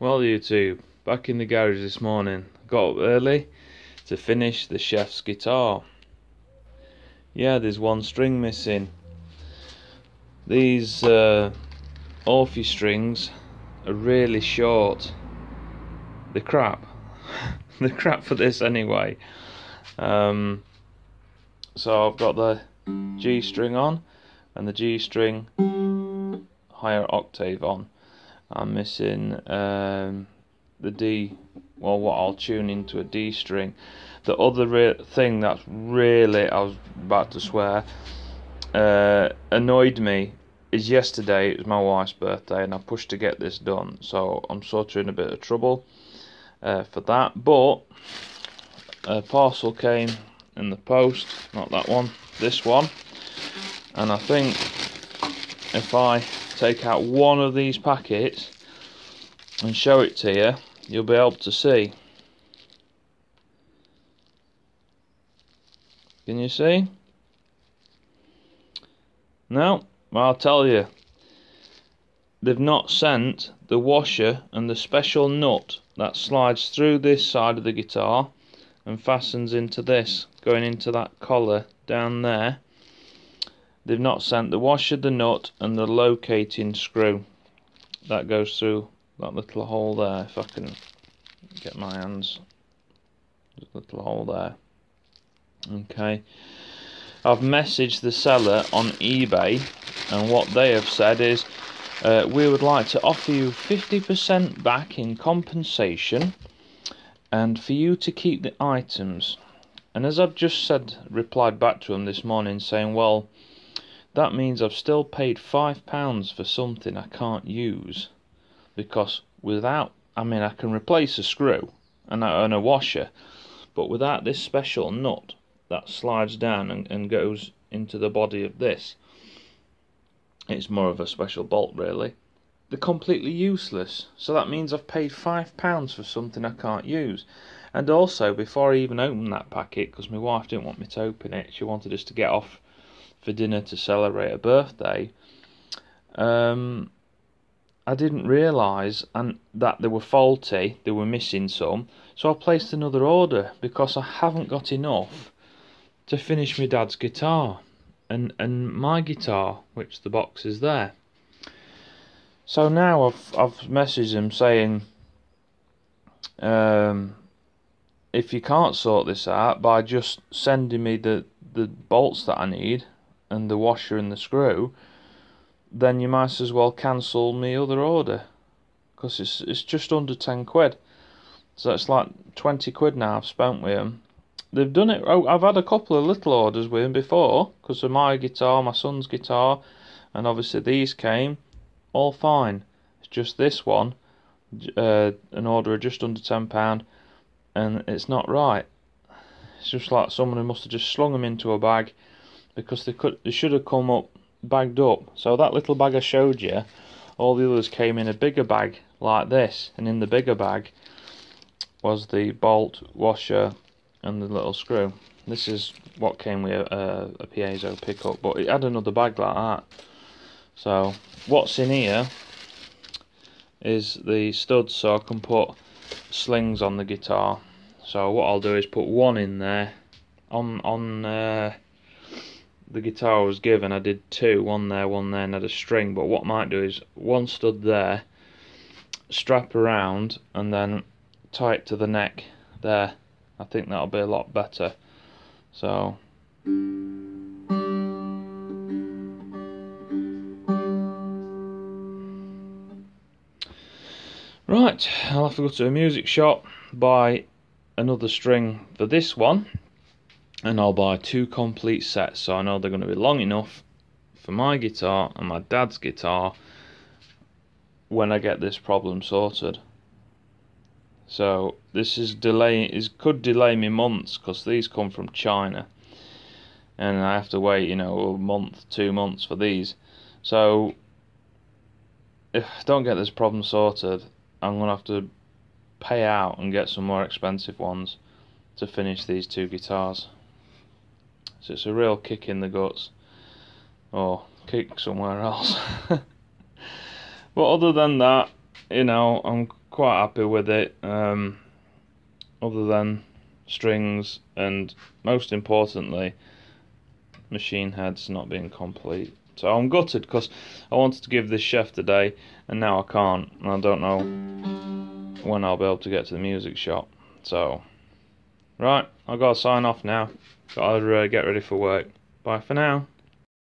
Well, YouTube, back in the garage this morning. Got up early to finish the chef's guitar. Yeah, there's one string missing. These uh, Orphee strings are really short. The crap. the crap for this anyway. Um, so I've got the G string on and the G string higher octave on I'm missing um, the D, well, what I'll tune into a D string. The other thing that's really, I was about to swear, uh, annoyed me is yesterday, it was my wife's birthday, and I pushed to get this done, so I'm sort of in a bit of trouble uh, for that. But a parcel came in the post, not that one, this one, and I think if I take out one of these packets and show it to you, you'll be able to see. Can you see? No? I'll tell you. They've not sent the washer and the special nut that slides through this side of the guitar and fastens into this, going into that collar down there They've not sent the washer, the nut and the locating screw. That goes through that little hole there, if I can get my hands. There's a little hole there. Okay. I've messaged the seller on eBay and what they have said is uh, we would like to offer you 50% back in compensation and for you to keep the items. And as I've just said, replied back to them this morning saying, well, that means I've still paid £5 for something I can't use. Because without, I mean, I can replace a screw and a, and a washer, but without this special nut that slides down and, and goes into the body of this, it's more of a special bolt really. They're completely useless. So that means I've paid £5 for something I can't use. And also, before I even opened that packet, because my wife didn't want me to open it, she wanted us to get off for dinner to celebrate a birthday, um, I didn't realise and that they were faulty, they were missing some, so I placed another order because I haven't got enough to finish my dad's guitar and and my guitar, which the box is there. So now I've I've messaged them saying um, if you can't sort this out by just sending me the the bolts that I need and the washer and the screw, then you might as well cancel me other order because it's it's just under 10 quid. So it's like 20 quid now I've spent with them they've done it oh, I've had a couple of little orders with them before because of my guitar my son's guitar and obviously these came all fine. It's just this one uh, an order of just under 10 pound and it's not right. It's just like someone who must have just slung them into a bag because they could they should have come up bagged up. So that little bag I showed you all the others came in a bigger bag like this and in the bigger bag was the bolt washer and the little screw. This is what came with a, a piezo pickup but it had another bag like that. So what's in here is the studs so I can put slings on the guitar. So what I'll do is put one in there on on uh, the guitar I was given, I did two, one there, one there, and had a string. But what I might do is one stud there, strap around, and then tie it to the neck there. I think that'll be a lot better. So. Right, I'll have to go to a music shop, buy another string for this one and I'll buy two complete sets so I know they're going to be long enough for my guitar and my dad's guitar when I get this problem sorted. So this is delay is could delay me months because these come from China, and I have to wait you know a month, two months for these. So if I don't get this problem sorted, I'm gonna have to pay out and get some more expensive ones to finish these two guitars. So it's a real kick in the guts. Or kick somewhere else. but other than that, you know, I'm quite happy with it. Um, other than strings and most importantly, machine heads not being complete. So I'm gutted because I wanted to give this chef today and now I can't. And I don't know when I'll be able to get to the music shop. So, right, I've got to sign off now. Got to uh, get ready for work. Bye for now.